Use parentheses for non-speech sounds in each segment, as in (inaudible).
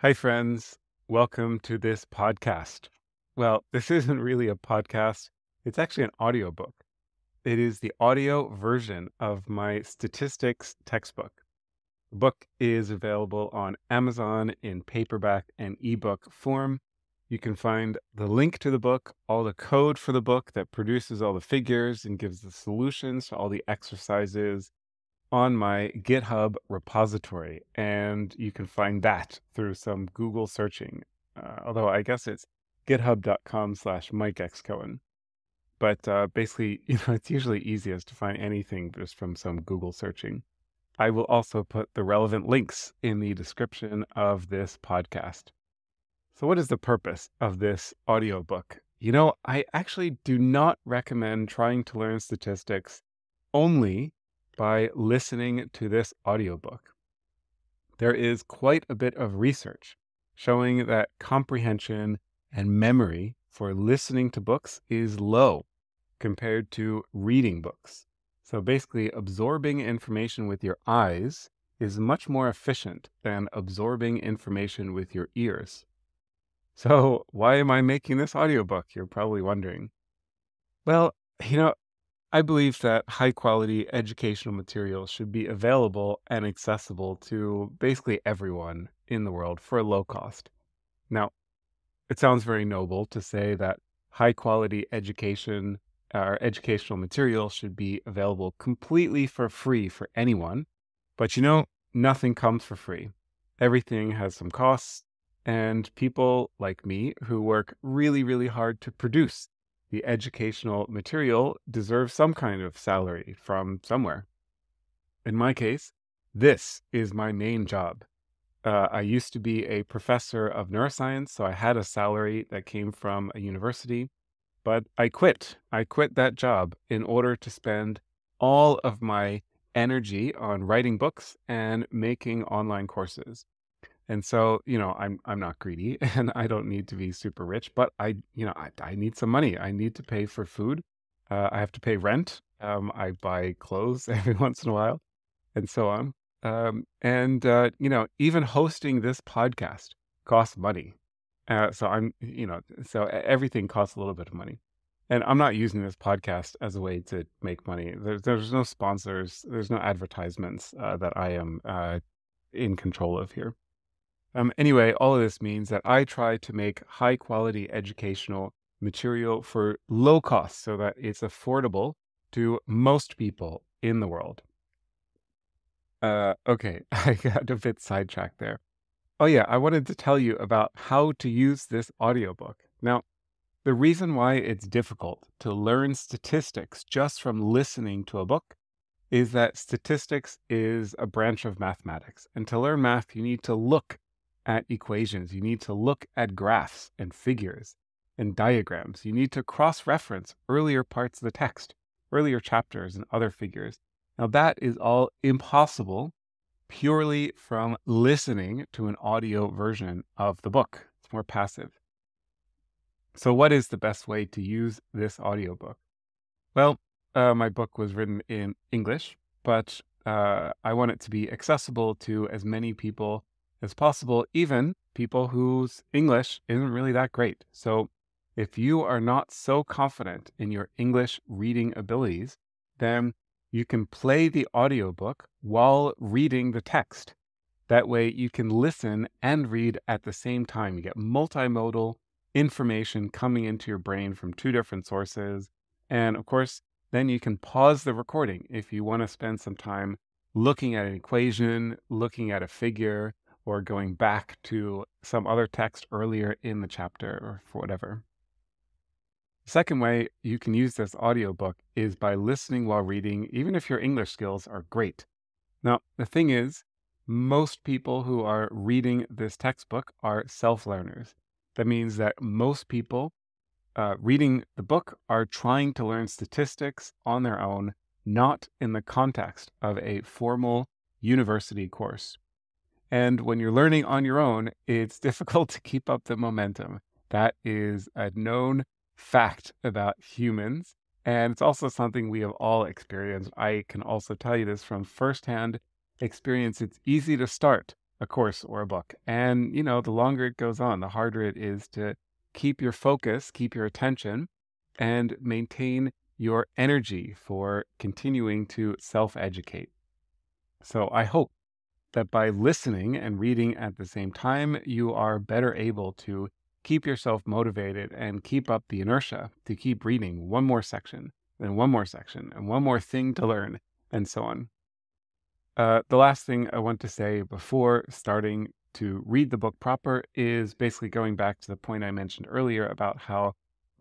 Hi, friends. Welcome to this podcast. Well, this (laughs) isn't really a podcast, it's actually an audiobook. It is the audio version of my statistics textbook. The book is available on Amazon in paperback and ebook form. You can find the link to the book, all the code for the book that produces all the figures and gives the solutions to all the exercises on my GitHub repository. And you can find that through some Google searching. Uh, although I guess it's github.com slash Mike X Cohen. But uh, basically, (laughs) you know, it's usually easiest to find anything just from some Google searching. I will also put the relevant links in the description of this podcast. So, what is the purpose of this audiobook? You know, I actually do not recommend trying to learn statistics only by listening to this audiobook. There is quite a bit of research showing that comprehension and memory for listening to books is low compared to reading books. So basically, absorbing information with your eyes is much more efficient than absorbing information with your ears. So, why am I making this audiobook? You're probably wondering. Well, you know, I believe that high quality educational materials should be available and accessible to basically everyone in the world for a low cost. Now, it sounds very noble to say that high quality education or educational materials should be available completely for free for anyone. But you know, nothing comes for free. Everything has some costs, and people like me who work really, really hard to produce the educational material deserves some kind of salary from somewhere. In my case, this is my main job. Uh, I used to be a professor of neuroscience, so I had a salary that came from a university, but I quit. I quit that job in order to spend all of my energy on writing books and making online courses. And so, you know, I'm I'm not greedy (laughs) and I don't need to be super rich, but I, you know, I, I need some money. I need to pay for food. Uh, I have to pay rent. Um, I buy clothes (laughs) every once in a while, and so on. Um, and uh, you know, even hosting this podcast costs money. Uh, so I'm, you know, so everything costs a little bit of money. And I'm not using this podcast as a way to make money. There's there's no sponsors. There's no advertisements uh, that I am uh, in control of here. Um, anyway, all of this means that I try to make high quality educational material for low cost so that it's affordable to most people in the world. Uh, okay, (laughs) I got a bit sidetracked there. Oh, yeah, I wanted to tell you about how to use this audiobook. Now, the reason why it's difficult to learn statistics just from listening to a book is that statistics is a branch of mathematics. And to learn math, you need to look at equations. You need to look at graphs and figures and diagrams. You need to cross reference earlier parts of the text, earlier chapters, and other figures. Now, that is all impossible purely from listening to an audio version of the book. It's more passive. So, what is the best way to use this audiobook? Well, uh, my book was written in English, but uh, I want it to be accessible to as many people as possible, even people whose English isn't really that great. So, if you are not so confident in your English reading abilities, then you can play the audiobook while reading the text. That way, you can listen and read at the same time. You get multimodal information coming into your brain from two different sources. And of course, then you can pause the recording if you want to spend some time looking at an equation, looking at a figure, or going back to some other text earlier in the chapter or for whatever. The second way you can use this audiobook is by listening while reading, even if your English skills are great. Now, the thing is, most people who are reading this textbook are self learners. That means that most people uh, reading the book are trying to learn statistics on their own, not in the context of a formal university course. And when you're learning on your own, it's (laughs) difficult to keep up the momentum. That is a known fact about humans. And it's also something we have all experienced. I can also tell you this from firsthand experience. It's easy to start a course or a book. And, you know, the longer it goes on, the harder it is to keep your focus, keep your attention, and maintain your energy for continuing to self educate. So I hope that by listening and reading at the same time, you are better able to keep yourself motivated and keep up the inertia to keep reading one more section, then one more section, and one more thing to learn, and so on. Uh, the last thing I want to say before starting to read the book proper is basically going back to the point I mentioned earlier about how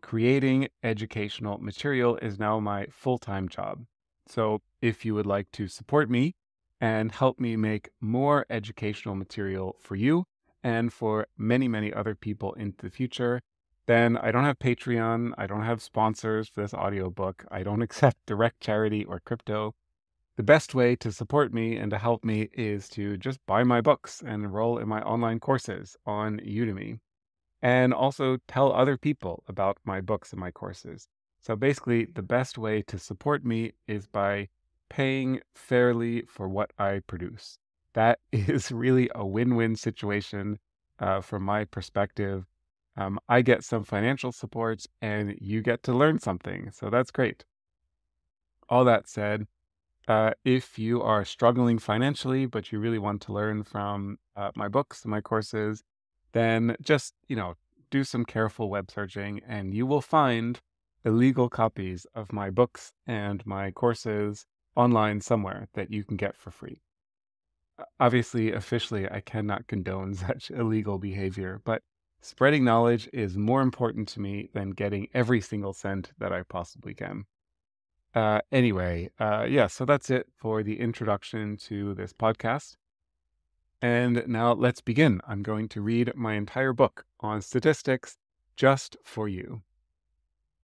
creating educational material is now my full time job. So if you would like to support me and help me make more educational material for you and for many, many other people into the future, then I don't have Patreon. I don't have sponsors for this audiobook. I don't (laughs) accept direct charity or crypto. The best way to support me and to help me is to just buy my books and enroll in my online courses on Udemy. And also tell other people about my books and my courses. So basically, the best way to support me is by paying fairly for what I produce. That (laughs) is really a win win situation uh, from my perspective. Um, I get some financial support and you get to learn something. So that's great. All that said, uh, if you are struggling financially, but you really want to learn from uh, my books and my courses, then just, you know, do some careful web searching and you will find illegal copies of my books and my courses online somewhere that you can get for free. Obviously, officially, I cannot condone (laughs) such illegal behavior, but spreading knowledge is more important to me than getting every single cent that I possibly can. Uh, anyway, uh, yeah, so that's it for the introduction to this podcast. And now let's begin. I'm going to read my entire book on statistics just for you.